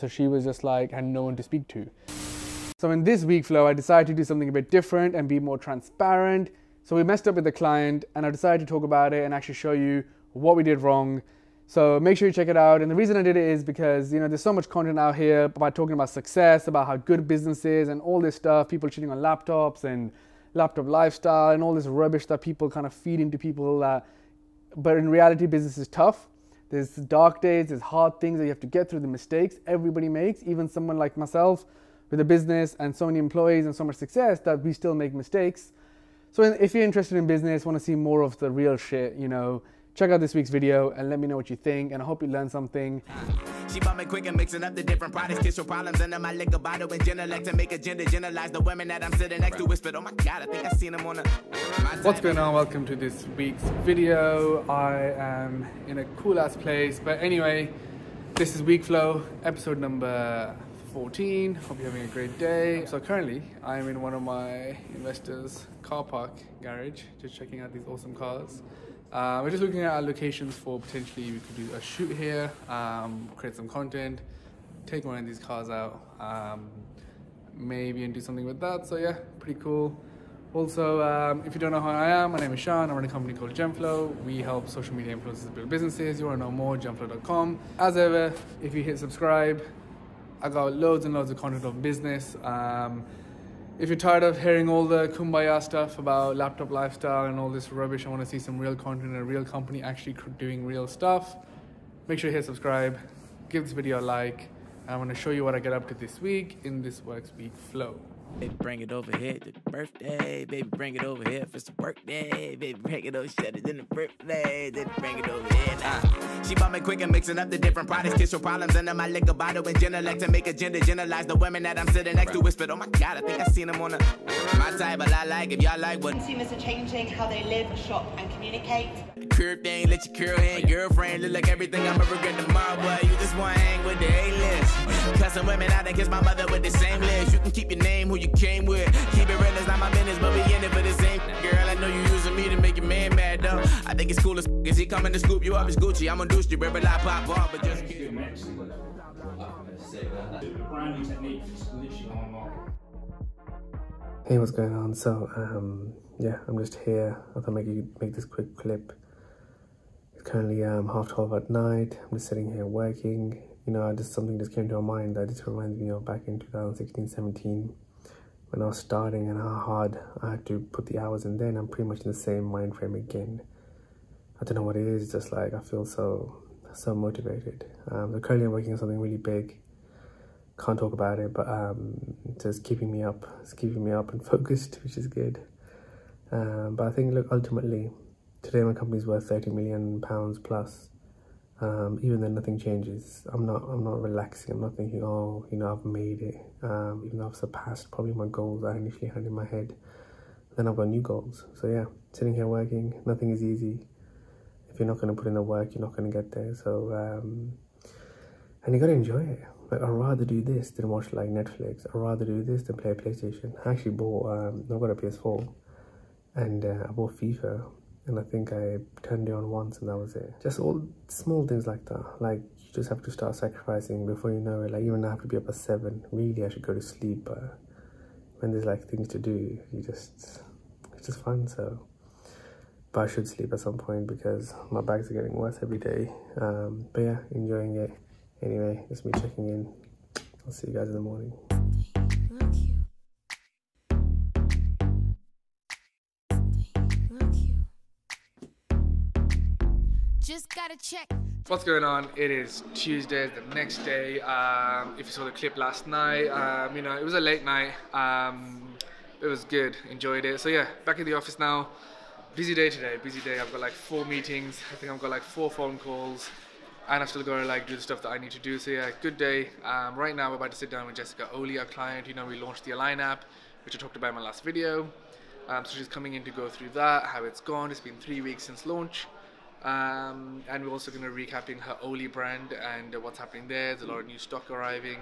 So she was just like, had no one to speak to. So in this week flow, I decided to do something a bit different and be more transparent. So we messed up with the client and I decided to talk about it and actually show you what we did wrong. So make sure you check it out. And the reason I did it is because, you know, there's so much content out here about talking about success, about how good business is and all this stuff, people cheating on laptops and laptop lifestyle and all this rubbish that people kind of feed into people. Uh, but in reality, business is tough. There's dark days, there's hard things that you have to get through, the mistakes everybody makes, even someone like myself with a business and so many employees and so much success that we still make mistakes. So if you're interested in business, want to see more of the real shit, you know, check out this week's video and let me know what you think and I hope you learned something. She bumming quick and mixing up the different products, kiss your problems under my liquor bottle and genelect to make a gender generalize the women that I'm sitting next to whispered, oh my god, I think I seen them on a What's going on? Welcome to this week's video. I am in a cool ass place, but anyway, this is Week Flow, episode number 14. Hope you're having a great day. So currently, I am in one of my investors' car park garage, just checking out these awesome cars. Uh, we're just looking at our locations for potentially we could do a shoot here, um, create some content, take one of these cars out, um, maybe and do something with that. So yeah, pretty cool. Also, um, if you don't know who I am, my name is Shan. I run a company called Genflow. We help social media influencers build businesses. You want to know more, genflow.com. As ever, if you hit subscribe, I got loads and loads of content on business. Um, if you're tired of hearing all the kumbaya stuff about laptop lifestyle and all this rubbish, I want to see some real content and a real company actually doing real stuff. Make sure you hit subscribe, give this video a like. and I'm going to show you what I get up to this week in this Works Week flow. Baby, bring it over here to the birthday. Baby, bring it over here if it's a birthday. Baby, bring it over, shut it in the birthday. Then bring it over here now. She bought me quick and mixing up the different products. Kiss your problems under my liquor bottle and genelect to make a gender generalize the women that I'm sitting next to. Whispered, oh my god, I think I seen them on a my type, but I like if y'all like what consumers are changing how they live, shop, and communicate. Curve thing, let your curl hang. Girlfriend look like everything I'm ever get tomorrow, boy. You just want to hang with the A-list. Cussing women out and kiss my mother with the same list. You can keep your name who you came with. Keep it real, it's not my business, but we in it for the same. Girl, I know you using me to make your man mad, though. I think it's cool as is he coming to scoop you up? It's Gucci. I'm a douche, you better lie pop off, but just keep Brand new technique, just literally on the market. Hey, what's going on? So, um, yeah, I'm just here. I thought make you make this quick clip. Currently um, half twelve at night. I'm just sitting here working. You know, just something just came to my mind that just reminds me of back in 2016, 17 when I was starting and how hard I had to put the hours in. Then I'm pretty much in the same mind frame again. I don't know what it is. Just like I feel so so motivated. Um, so currently I'm working on something really big can't talk about it, but um, just keeping me up. It's keeping me up and focused, which is good. Um, but I think, look, ultimately, today my company's worth thirty million pounds plus. Um, even then, nothing changes. I'm not. I'm not relaxing. I'm not thinking, oh, you know, I've made it. Um, even though I've surpassed probably my goals I initially had in my head. Then I've got new goals. So yeah, sitting here working, nothing is easy. If you're not going to put in the work, you're not going to get there. So, um, and you got to enjoy it. Like I'd rather do this than watch like Netflix. I'd rather do this than play PlayStation. I actually bought um I've got a PS4 and uh, I bought FIFA and I think I turned it on once and that was it. Just all small things like that. Like you just have to start sacrificing before you know it. Like even I have to be up at seven. Really I should go to sleep but when there's like things to do you just it's just fun so but I should sleep at some point because my bags are getting worse every day. Um, but yeah, enjoying it. Anyway, it's me checking in. I'll see you guys in the morning. What's going on? It is Tuesday, the next day. Um, if you saw the clip last night, um, you know, it was a late night. Um, it was good, enjoyed it. So yeah, back in the office now. Busy day today, busy day. I've got like four meetings. I think I've got like four phone calls and I've still got to like do the stuff that I need to do. So yeah, good day. Um, right now we're about to sit down with Jessica Oli, our client. You know, we launched the Align app, which I talked about in my last video. Um, so she's coming in to go through that, how it's gone. It's been three weeks since launch. Um, and we're also going to be recapping her Oli brand and what's happening there. There's a lot of new stock arriving,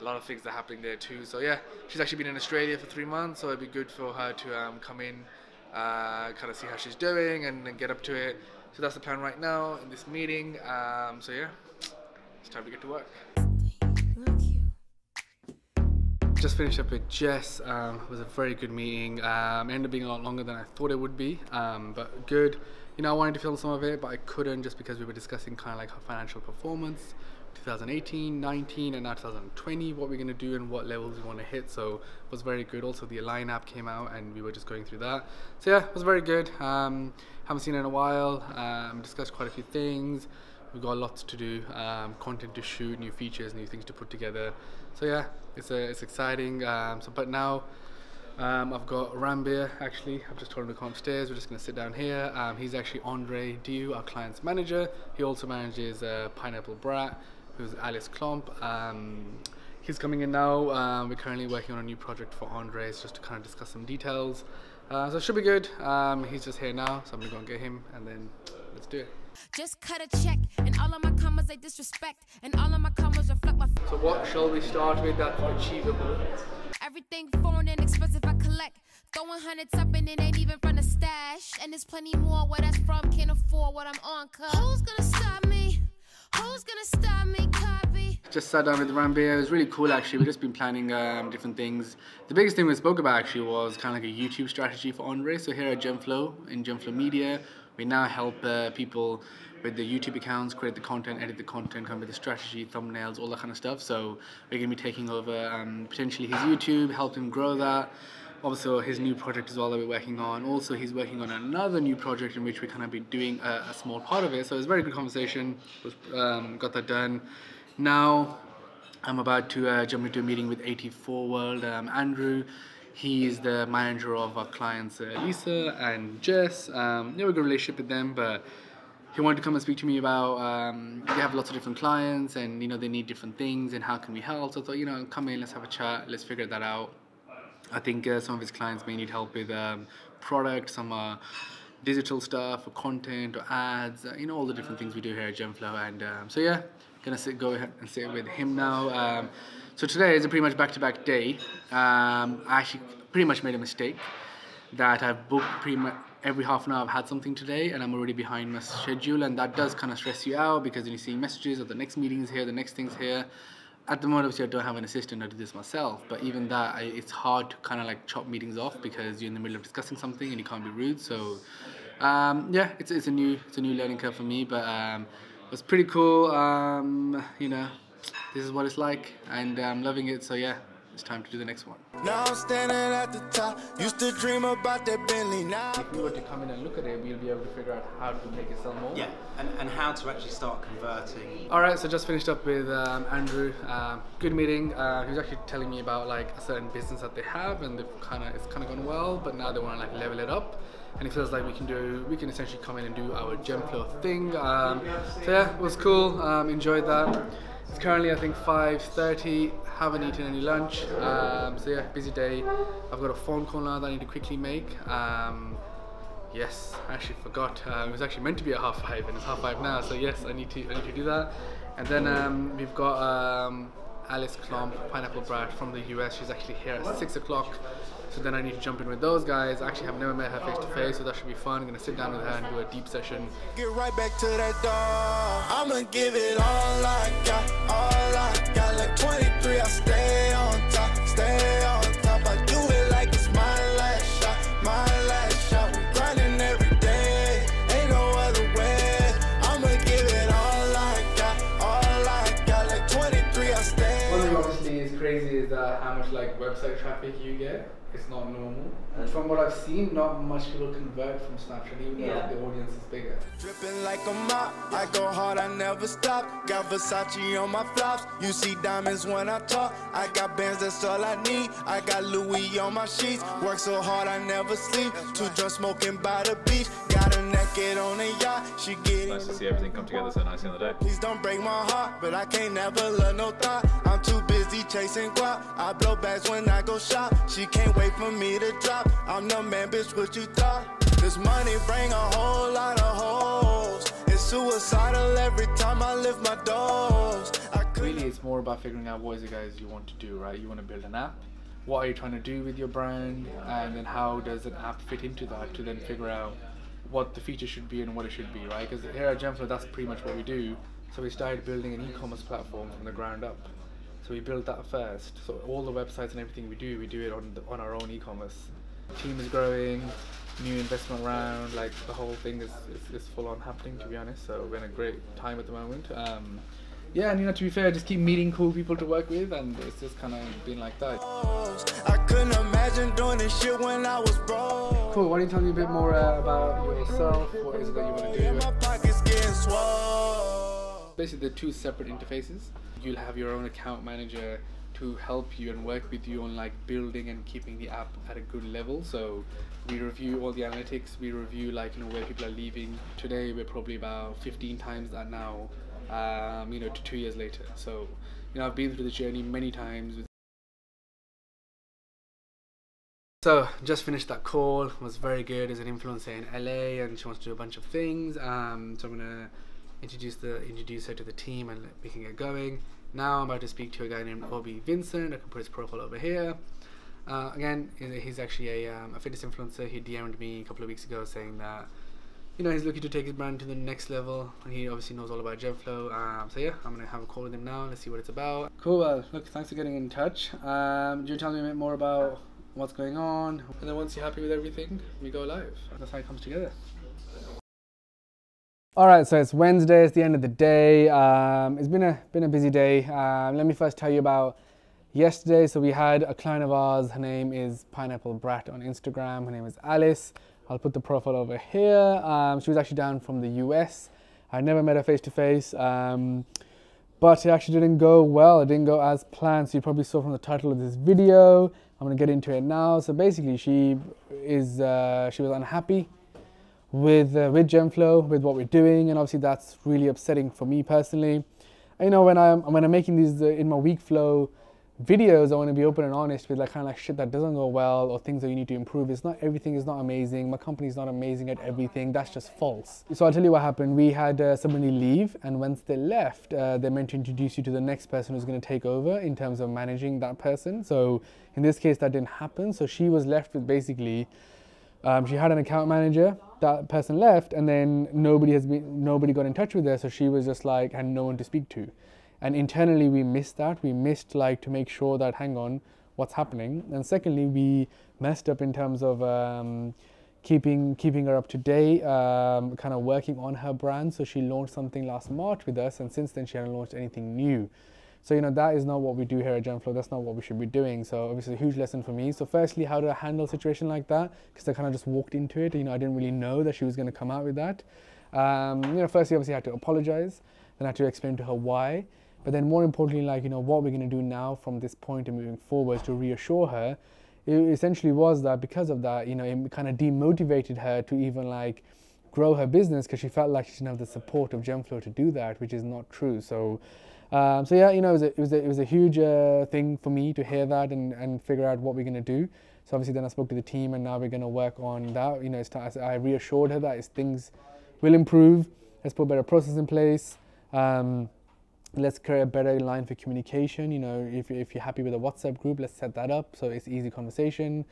a lot of things that are happening there too. So yeah, she's actually been in Australia for three months, so it'd be good for her to um, come in, uh, kind of see how she's doing and, and get up to it. So that's the plan right now in this meeting. Um, so yeah, it's time to get to work. Just finished up with Jess. Um, it was a very good meeting. Um, ended up being a lot longer than I thought it would be, um, but good. You know, I wanted to film some of it, but I couldn't just because we were discussing kind of like our financial performance, 2018, 19, and now 2020, what we're going to do and what levels we want to hit. So it was very good. Also, the Align app came out, and we were just going through that. So yeah, it was very good. Um, haven't seen it in a while. Um, discussed quite a few things. We've got lots to do, um, content to shoot, new features, new things to put together. So yeah, it's a, it's exciting. Um, so but now um, I've got Rambir actually. I've just told him to come upstairs. We're just going to sit down here. Um, he's actually Andre Diu, our client's manager. He also manages uh, Pineapple Brat, who's Alice Klomp. Um, he's coming in now. Um, we're currently working on a new project for Andres just to kind of discuss some details. Uh, so it should be good. Um, he's just here now, so I'm going to go and get him and then let's do it. Just cut a check, and all of my commas they disrespect, and all of my commas reflect my. So what shall we start with that's achievable? Everything foreign and expensive I collect. Throwing hundreds up and it ain't even from the stash. And there's plenty more where that's from. Can't afford what I'm on. Cause who's gonna stop me? Who's gonna stop me? Copy. just sat down with Rambir. It was really cool actually. We've just been planning um, different things. The biggest thing we spoke about actually was kind of like a YouTube strategy for Andre. So here at Genflow, in Genflow Media, we now help uh, people with the YouTube accounts, create the content, edit the content, come with the strategy, thumbnails, all that kind of stuff. So we're going to be taking over um, potentially his YouTube, help him grow that. Also, his new project as well that we're working on. Also, he's working on another new project in which we're kind of be doing a, a small part of it. So it's a very good conversation. Was, um, got that done. Now I'm about to uh, jump into a meeting with 84 World. Um, Andrew, he's the manager of our clients, uh, Lisa and Jess. Um, we've got a relationship with them, but he wanted to come and speak to me about um, they have lots of different clients and you know they need different things and how can we help. So I thought you know come in, let's have a chat, let's figure that out. I think uh, some of his clients may need help with um, product, some uh, digital stuff, or content, or ads. Uh, you know all the different things we do here at Genflow. And um, so yeah, gonna sit, go ahead and sit with him now. Um, so today is a pretty much back-to-back day. Um, I actually pretty much made a mistake that I've booked pretty much every half an hour. I've had something today, and I'm already behind my schedule, and that does kind of stress you out because then you're seeing messages of the next meeting is here, the next thing's here at the moment obviously I don't have an assistant I do this myself but even that I, it's hard to kind of like chop meetings off because you're in the middle of discussing something and you can't be rude so um, yeah it's, it's a new it's a new learning curve for me but um, it was pretty cool um, you know this is what it's like and I'm loving it so yeah it's time to do the next one Now I'm standing at the top. Used to dream about that Bentley. Now if we were to come in and look at it we'll be able to figure out how to make it sell more Yeah, and, and how to actually start converting. All right, so just finished up with um, Andrew. Um, good meeting. Uh, he was actually telling me about like a certain business that they have, and they've kind of it's kind of gone well, but now they want to like level it up. And he feels like we can do, we can essentially come in and do our Genflow thing. Um, so yeah, it was cool. Um, enjoyed that. It's currently I think 5:30. Haven't eaten any lunch. Um, so yeah, busy day. I've got a phone call now that I need to quickly make. Um, Yes, I actually forgot. Um, it was actually meant to be at half five, and it's half five now. So yes, I need to I need to do that. And then um, we've got um, Alice Klomp, Pineapple Brat from the US. She's actually here at six o'clock. So then I need to jump in with those guys. I actually have never met her face to face, so that should be fun. I'm gonna sit down with her and do a deep session. get right back to that door. I'ma give it all I got, all I got. Like 23, I stay on top, stay on much like website traffic you get. It's not normal. And from what I've seen, not much people convert from Snapchat, even though the audience is bigger. Dripping like a mop, I go hard, I never stop. Got Versace on my flops, you see diamonds when I talk. I got bands, that's all I need. I got Louis on my sheets. Work so hard, I never sleep. Too drunk smoking by the beach. Got her naked on a yacht, she getting. Nice to see everything come together so nicely on the day. Please don't break my heart, but I can't never love no thought. I'm too busy chasing guap. I blow bags when I go shop. She can't wait for me to drop. I'm the man, bitch, what you thought? This money bring a whole lot of. It's suicidal every time I lift my doors. Really, it's more about figuring out what is it guys you want to do, right? You want to build an app. What are you trying to do with your brand? And then how does an app fit into that to then figure out what the feature should be and what it should be, right? Because here at Genflow, that's pretty much what we do. So we started building an e-commerce platform from the ground up. So we build that first. So all the websites and everything we do, we do it on the, on our own e-commerce. Team is growing, new investment round, like the whole thing is, is, is full on happening to be honest. So we're in a great time at the moment. Um, yeah, and you know, to be fair, I just keep meeting cool people to work with, and it's just kind of been like that. I couldn't imagine doing this shit when I was broke. Cool. Why don't you tell me a bit more uh, about yourself? What is it that you want to do? My pockets getting swole. Basically, they're two separate interfaces. You'll have your own account manager to help you and work with you on like building and keeping the app at a good level. So we review all the analytics. We review like you know where people are leaving. Today we're probably about 15 times that now. Um, you know, to two years later. So you know I've been through the journey many times. So just finished that call. Was very good as an influencer in LA, and she wants to do a bunch of things. Um, so I'm gonna introduce the introduce her to the team, and we can get going. Now I'm about to speak to a guy named Obi Vincent. I can put his profile over here. Uh, again, he's actually a, um, a fitness influencer. He DM'd me a couple of weeks ago saying that you know he's looking to take his brand to the next level, and he obviously knows all about Genflow. Um, so yeah, I'm gonna have a call with him now. Let's see what it's about. Cool. Well, look, thanks for getting in touch. Um, do you tell me a bit more about what's going on, and then once you're happy with everything, we go live. That's how it comes together. All right, so it's Wednesday. It's the end of the day. Um, it's been a been a busy day. Um, let me first tell you about yesterday. So we had a client of ours. Her name is Pineapple Brat on Instagram. Her name is Alice. I'll put the profile over here. Um, she was actually down from the US. I never met her face to face, but it actually didn't go well. It didn't go as planned. So you probably saw from the title of this video. I'm gonna get into it now. So basically, she is uh, she was unhappy with uh, with Genflow, with what we're doing, and obviously that's really upsetting for me personally. You know, when I'm when I'm making these uh, in my week flow videos, I want to be open and honest with like kind of like shit that doesn't go well or things that you need to improve. It's not everything is not amazing. My company's not amazing at everything. That's just false. So I'll tell you what happened. We had uh, somebody leave, and once they left, uh, they meant to introduce you to the next person who's going to take over in terms of managing that person. So in this case, that didn't happen. So she was left with basically. Um, she had an account manager. That person left, and then nobody has been nobody got in touch with her. So she was just like had no one to speak to and internally we missed that we missed like to make sure that hang on what's happening and secondly we messed up in terms of um, keeping keeping her up to date um, kind of working on her brand so she launched something last march with us and since then she hasn't launched anything new so you know that is not what we do here at Genflow. That's not what we should be doing. So obviously a huge lesson for me. So firstly, how to handle a situation like that because I kind of just walked into it. You know, I didn't really know that she was going to come out with that. Um, you know, firstly, obviously I had to apologize. Then I had to explain to her why. But then more importantly, like, you know, what we're going to do now from this point and moving forward to reassure her, it essentially was that because of that, you know, it kind of demotivated her to even like grow her business because she felt like she didn't have the support of Genflow to do that, which is not true. So, um, so yeah, you know, it was a, it was a, it was a huge uh, thing for me to hear that and, and figure out what we're going to do. So obviously then I spoke to the team and now we're going to work on that. You know, I reassured her that things will improve. Let's put better process in place. Um, let's create a better line for communication. You know, if, if you're happy with a WhatsApp group, let's set that up so it's easy conversation.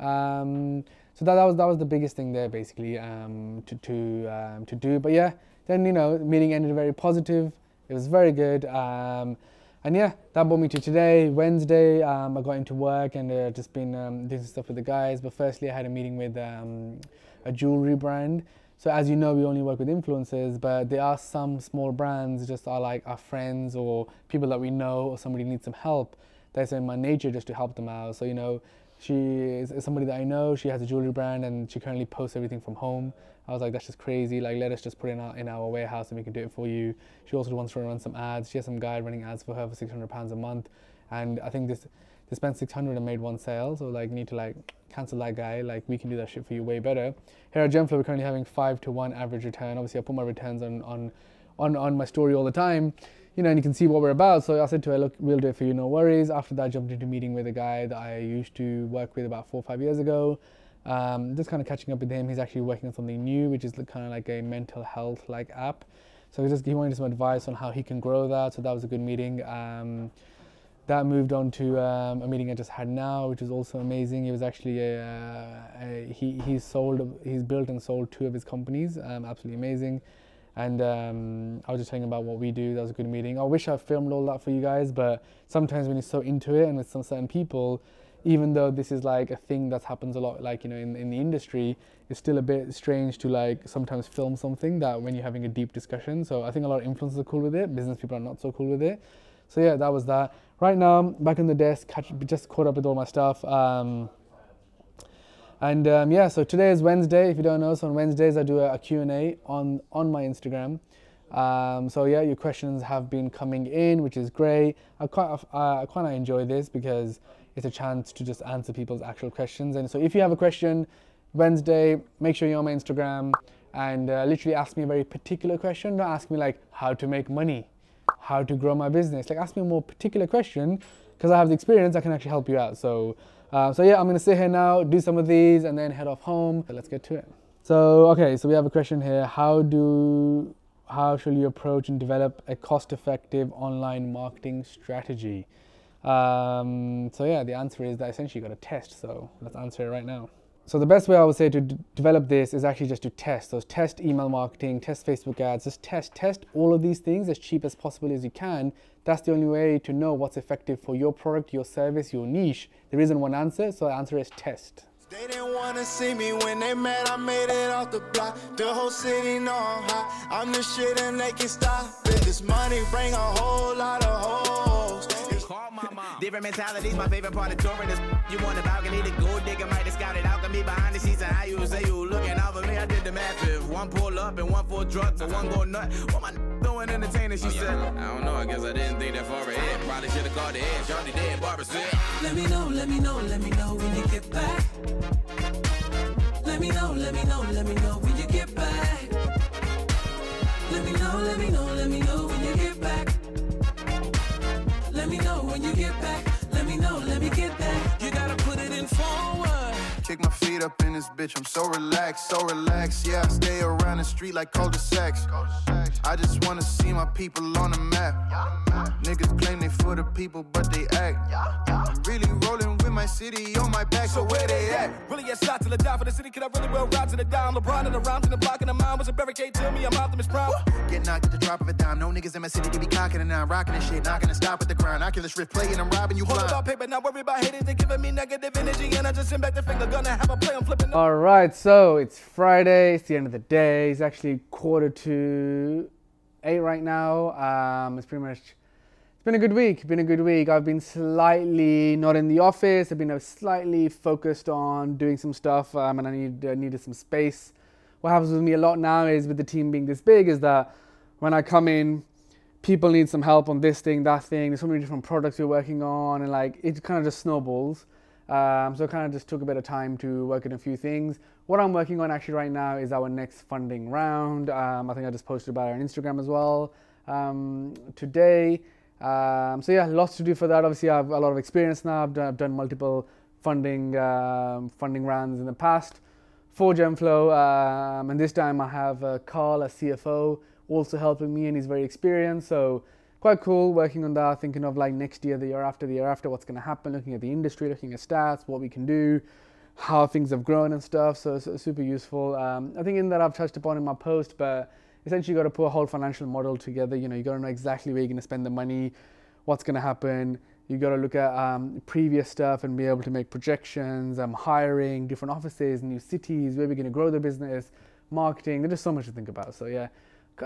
Um, so that, that was that was the biggest thing there basically um, to to um, to do. But yeah, then you know, meeting ended very positive. It was very good. Um, and yeah, that brought me to today, Wednesday. Um, I got into work and uh, just been um, doing stuff with the guys. But firstly, I had a meeting with a jewelry brand so as you know, we only work with influencers, but there are some small brands just are like our friends or people that we know or somebody needs some help. That's in my nature just to help them out. So you know, she is, somebody that I know. She has a jewelry brand and she currently posts everything from home. I was like, that's just crazy. Like, let us just put it in our, in our warehouse and we can do it for you. She also wants to run some ads. She has some guy running ads for her for 600 pounds a month, and I think this they spent 600 and made one sale. So like, need to like cancel that guy. Like, we can do that shit for you way better. Here at Genflow, we're currently having five to one average return. Obviously, I put my returns on on on on my story all the time. You know, and you can see what we're about. So I said to her, look, we'll do it for you, no worries. After that, I jumped into a meeting with a guy that I used to work with about four or five years ago. Um, just kind of catching up with him. He's actually working on something new, which is kind of like a mental health like app. So he just he wanted some advice on how he can grow that. So that was a good meeting. Um, that moved on to um, a meeting I just had now, which is also amazing. He was actually a, uh, a, he he's sold he's built and sold two of his companies, um, absolutely amazing. And um, I was just telling about what we do. That was a good meeting. I wish I filmed all that for you guys, but sometimes when you're so into it and with some certain people, even though this is like a thing that happens a lot, like you know, in, in the industry, it's still a bit strange to like sometimes film something that when you're having a deep discussion. So I think a lot of influencers are cool with it. Business people are not so cool with it. So yeah, that was that. Right now, back on the desk, catch, just caught up with all my stuff. Um, and um, yeah, so today is Wednesday. If you don't know, so on Wednesdays I do a, Q&A on, on my Instagram. Um, so yeah, your questions have been coming in, which is great. I quite, uh, I quite enjoy this because it's a chance to just answer people's actual questions. And so if you have a question, Wednesday, make sure you're on my Instagram and uh, literally ask me a very particular question. Don't ask me like how to make money, how to grow my business. Like ask me a more particular question because I have the experience. I can actually help you out. So uh, so yeah, I'm gonna sit here now, do some of these, and then head off home. Let's get to it. So okay, so we have a question here. How do how should you approach and develop a cost-effective online marketing strategy? Um, so yeah, the answer is that essentially you got to test. So let's answer it right now. So the best way I would say to develop this is actually just to test. So test email marketing, test Facebook ads, just test, test all of these things as cheap as possible as you can. That's the only way to know what's effective for your product, your service, your niche. There isn't one answer, so the answer is test. They didn't wanna see me when they met, I made it off the block. The whole city know I'm hot. I'm the shit and they can stop it. This money bring a whole lot of hoes. Call my mom. Different mentalities, my favorite part of touring is you want the balcony, the gold digger might have scouted out, can be behind the scenes and how you say you looking out for me. I did the math. If one pull up and one for drugs and one go nut, what my doing entertaining? She oh, said, I don't know, I guess I didn't think that far ahead. Probably should have called the head. Shorty dead, Barbara said. Let me know, let me know, let me know when you get back. Let me know, let me know, let me know when you get back. Let me know, let me know, let me know when you get back. Know when you get back. Let me know, let me get back. You gotta put it in forward. Kick my feet up in this bitch, I'm so relaxed, so relaxed. Yeah, I stay around the street like cul-de-sacs. I just wanna see my people on the map. Niggas claim they for the people, but they act. I'm really rolling with my city on my back, so where they at? Really a shot till I die for the city, could I really well ride to the down? LeBron and the rhymes in the block and the mind was a barricade to me, I'm Optimus Prime. Get knocked at the drop of a dime. No niggas in my city, they be cocking and I'm rocking and shit. Not gonna stop at the grind. Oculus Rift play and I'm robbing you Hold blind. about paper, not worry about haters, they giving me negative energy, and I just send back the finger, gonna All right, so it's Friday. It's the end of the day. It's actually quarter to eight right now. Um, it's pretty much. It's been a good week. Been a good week. I've been slightly not in the office. I've been uh, slightly focused on doing some stuff, um, and I need uh, needed some space. What happens with me a lot now is with the team being this big, is that when I come in, people need some help on this thing, that thing. There's so many different products you're working on, and like it kind of just snowballs. Um, so kind of just took a bit of time to work on a few things. What I'm working on actually right now is our next funding round. Um, I think I just posted about it on Instagram as well um, today. Um, so yeah, lots to do for that. Obviously, I have a lot of experience now. I've done, I've done multiple funding um, funding rounds in the past for Genflow, um, and this time I have uh, Carl, a CFO, also helping me, and he's very experienced. So quite cool working on that, thinking of like next year, the year after, the year after, what's going to happen, looking at the industry, looking at stats, what we can do, how things have grown and stuff. So it's super useful. Um, I think in that I've touched upon in my post, but essentially you got to put a whole financial model together. You know, you got to know exactly where you're going to spend the money, what's going to happen. You got to look at um, previous stuff and be able to make projections, um, hiring, different offices, new cities, where we're going to grow the business, marketing. There's just so much to think about. So yeah,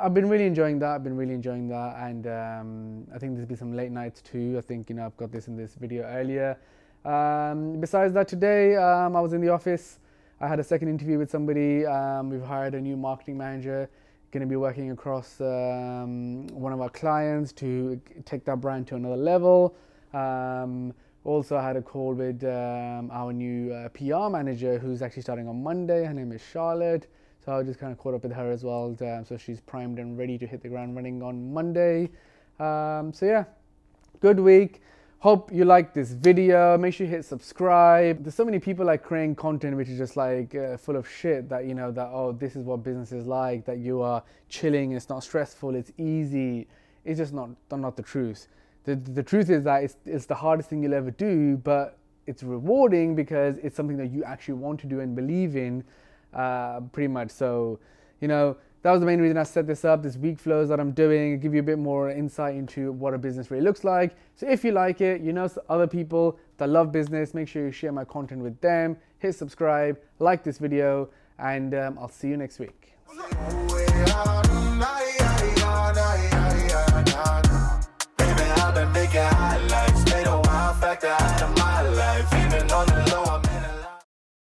I've been really enjoying that. I've been really enjoying that, and um, I think there's been some late nights too. I think you know I've got this in this video earlier. Um, besides that, today um, I was in the office. I had a second interview with somebody. Um, we've hired a new marketing manager, going to be working across um, one of our clients to take that brand to another level. Um, also, I had a call with our new uh, PR manager who's actually starting on Monday. Her name is Charlotte. So I just kind of caught up with her as well. Um, so she's primed and ready to hit the ground running on Monday. Um, so yeah, good week. Hope you like this video. Make sure you hit subscribe. There's so many people like creating content which is just like uh, full of shit that you know that oh this is what business is like. That you are chilling. It's not stressful. It's easy. It's just not not the truth. The the truth is that it's it's the hardest thing you'll ever do, but it's rewarding because it's something that you actually want to do and believe in uh, pretty much. So, you know, that was the main reason I set this up, this week flows that I'm doing, give you a bit more insight into what a business really looks like. So if you like it, you know other people that love business, make sure you share my content with them, hit subscribe, like this video, and um, I'll see you next week.